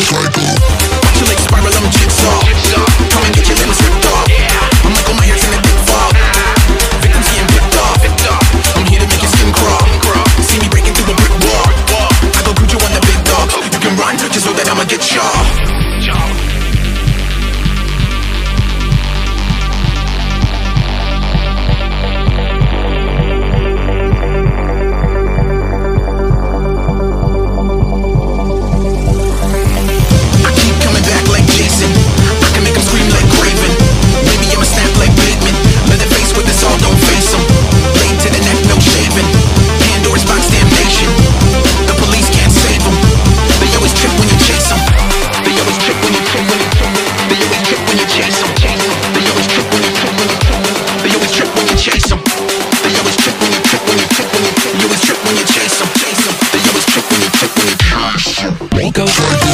cycle. go.